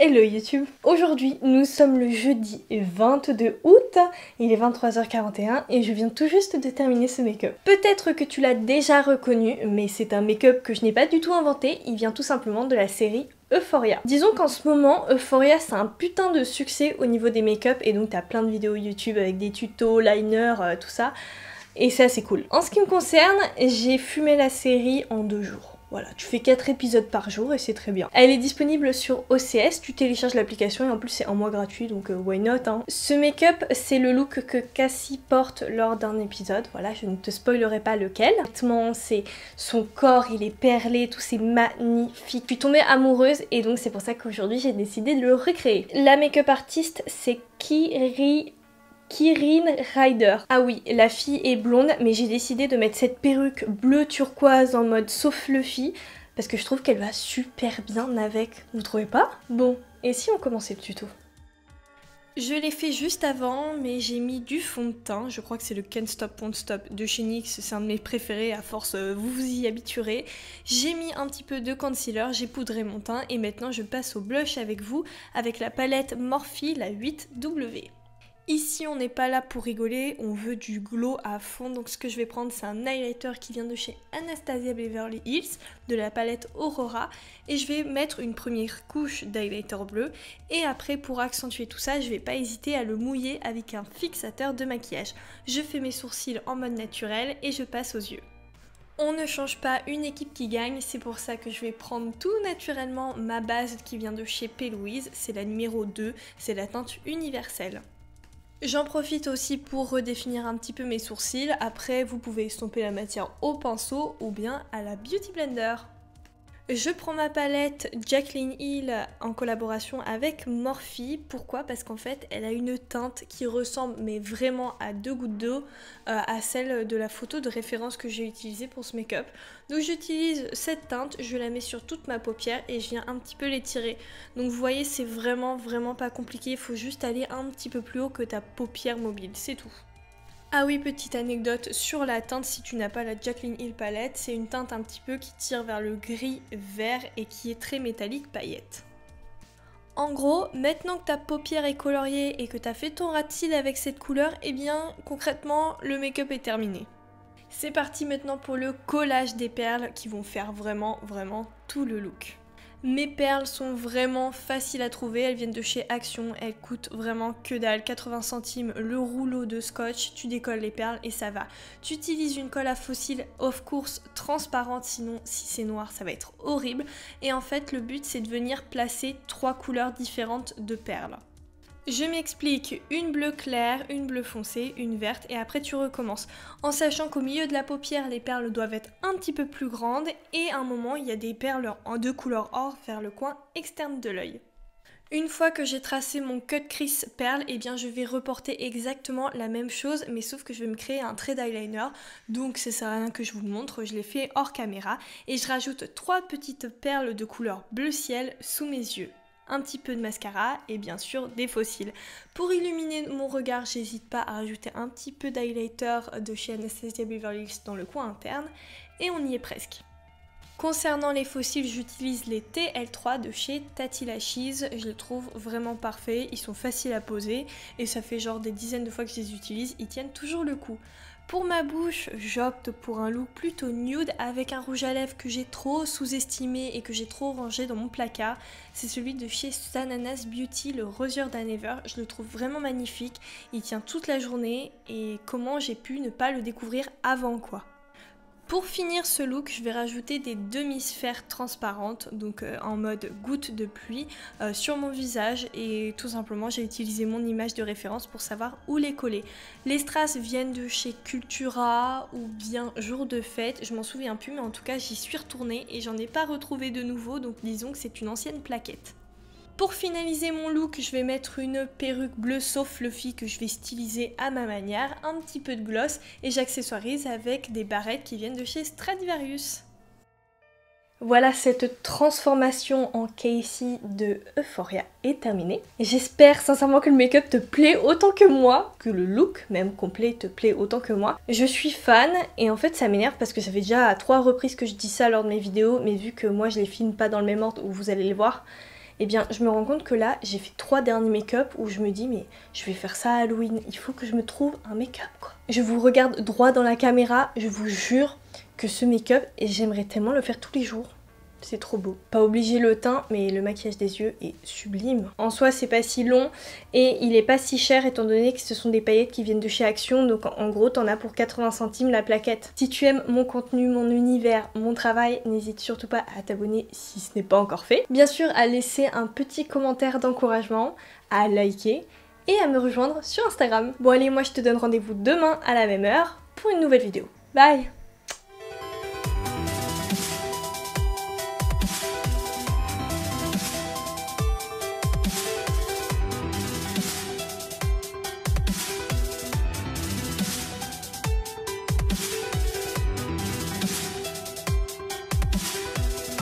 Hello YouTube Aujourd'hui nous sommes le jeudi 22 août, il est 23h41 et je viens tout juste de terminer ce make-up. Peut-être que tu l'as déjà reconnu mais c'est un make-up que je n'ai pas du tout inventé, il vient tout simplement de la série Euphoria. Disons qu'en ce moment, Euphoria c'est un putain de succès au niveau des make-up et donc t'as plein de vidéos YouTube avec des tutos, liner, euh, tout ça. Et c'est assez cool. En ce qui me concerne, j'ai fumé la série en deux jours. Voilà, tu fais 4 épisodes par jour et c'est très bien. Elle est disponible sur OCS, tu télécharges l'application et en plus c'est un mois gratuit donc euh, why not hein. Ce make-up c'est le look que Cassie porte lors d'un épisode, voilà je ne te spoilerai pas lequel. Honnêtement c'est son corps, il est perlé, tout c'est magnifique. Je suis tombée amoureuse et donc c'est pour ça qu'aujourd'hui j'ai décidé de le recréer. La make-up artiste c'est Kiri Kirin Ryder. Ah oui, la fille est blonde, mais j'ai décidé de mettre cette perruque bleu turquoise en mode sauf fluffy parce que je trouve qu'elle va super bien avec. Vous trouvez pas? Bon, et si on commençait le tuto? Je l'ai fait juste avant, mais j'ai mis du fond de teint. Je crois que c'est le Can't Stop Won't Stop de chez NYX. C'est un de mes préférés. À force, euh, vous vous y habituerez. J'ai mis un petit peu de concealer, j'ai poudré mon teint et maintenant je passe au blush avec vous avec la palette Morphe, la 8W. Ici, on n'est pas là pour rigoler, on veut du glow à fond. Donc, ce que je vais prendre, c'est un highlighter qui vient de chez Anastasia Beverly Hills, de la palette Aurora. Et je vais mettre une première couche d'highlighter bleu. Et après, pour accentuer tout ça, je vais pas hésiter à le mouiller avec un fixateur de maquillage. Je fais mes sourcils en mode naturel et je passe aux yeux. On ne change pas une équipe qui gagne, c'est pour ça que je vais prendre tout naturellement ma base qui vient de chez P. Louise, c'est la numéro 2, c'est la teinte universelle. J'en profite aussi pour redéfinir un petit peu mes sourcils. Après, vous pouvez estomper la matière au pinceau ou bien à la Beauty Blender. Je prends ma palette Jacqueline Hill en collaboration avec Morphe. Pourquoi? Parce qu'en fait, elle a une teinte qui ressemble mais vraiment à deux gouttes d'eau euh, à celle de la photo de référence que j'ai utilisée pour ce make-up. Donc j'utilise cette teinte, je la mets sur toute ma paupière et je viens un petit peu l'étirer. Donc vous voyez, c'est vraiment vraiment pas compliqué. Il faut juste aller un petit peu plus haut que ta paupière mobile, c'est tout. Ah oui, petite anecdote sur la teinte, si tu n'as pas la Jacqueline Hill palette, c'est une teinte un petit peu qui tire vers le gris vert et qui est très métallique paillette. En gros, maintenant que ta paupière est coloriée et que tu as fait ton rat avec cette couleur, eh bien concrètement le make-up est terminé. C'est parti maintenant pour le collage des perles qui vont faire vraiment vraiment tout le look. Mes perles sont vraiment faciles à trouver, elles viennent de chez Action, elles coûtent vraiment que dalle, 80 centimes le rouleau de scotch, tu décolles les perles et ça va. Tu utilises une colle à fossiles of course transparente, sinon si c'est noir ça va être horrible. Et en fait le but c'est de venir placer trois couleurs différentes de perles. Je m'explique, une bleue claire, une bleue foncée, une verte et après tu recommences. En sachant qu'au milieu de la paupière, les perles doivent être un petit peu plus grandes et à un moment, il y a des perles en deux couleurs or vers le coin externe de l'œil. Une fois que j'ai tracé mon cut crease perle, eh bien je vais reporter exactement la même chose, mais sauf que je vais me créer un trait d'eyeliner. Donc ça sert à rien que je vous montre, je l'ai fait hors caméra. Et je rajoute trois petites perles de couleur bleu ciel sous mes yeux un petit peu de mascara et bien sûr des fossiles. Pour illuminer mon regard, j'hésite pas à rajouter un petit peu d'highlighter de chez Anastasia Beverly dans le coin interne et on y est presque. Concernant les fossiles, j'utilise les TL3 de chez Tati Lashes. Je les trouve vraiment parfaits, ils sont faciles à poser et ça fait genre des dizaines de fois que je les utilise, ils tiennent toujours le coup. Pour ma bouche, j'opte pour un look plutôt nude avec un rouge à lèvres que j'ai trop sous-estimé et que j'ai trop rangé dans mon placard. C'est celui de chez Sananas Beauty, le Rosier d'Anever. Je le trouve vraiment magnifique, il tient toute la journée et comment j'ai pu ne pas le découvrir avant quoi. Pour finir ce look, je vais rajouter des demi-sphères transparentes, donc euh, en mode goutte de pluie, euh, sur mon visage et tout simplement j'ai utilisé mon image de référence pour savoir où les coller. Les strass viennent de chez Cultura ou bien Jour de fête, je m'en souviens plus mais en tout cas j'y suis retournée et j'en ai pas retrouvé de nouveau donc disons que c'est une ancienne plaquette. Pour finaliser mon look, je vais mettre une perruque bleue sauf fluffy que je vais styliser à ma manière, un petit peu de gloss et j'accessoirise avec des barrettes qui viennent de chez Stradivarius. Voilà, cette transformation en Casey de Euphoria est terminée. J'espère sincèrement que le make-up te plaît autant que moi, que le look même complet te plaît autant que moi. Je suis fan et en fait ça m'énerve parce que ça fait déjà à trois reprises que je dis ça lors de mes vidéos, mais vu que moi je les filme pas dans le même ordre où vous allez les voir, eh bien je me rends compte que là j'ai fait trois derniers make-up où je me dis mais je vais faire ça à Halloween, il faut que je me trouve un make-up quoi. Je vous regarde droit dans la caméra, je vous jure que ce make-up et j'aimerais tellement le faire tous les jours. C'est trop beau. Pas obligé le teint, mais le maquillage des yeux est sublime. En soi, c'est pas si long et il est pas si cher étant donné que ce sont des paillettes qui viennent de chez Action. Donc en gros, t'en as pour 80 centimes la plaquette. Si tu aimes mon contenu, mon univers, mon travail, n'hésite surtout pas à t'abonner si ce n'est pas encore fait. Bien sûr, à laisser un petit commentaire d'encouragement, à liker et à me rejoindre sur Instagram. Bon allez, moi je te donne rendez-vous demain à la même heure pour une nouvelle vidéo. Bye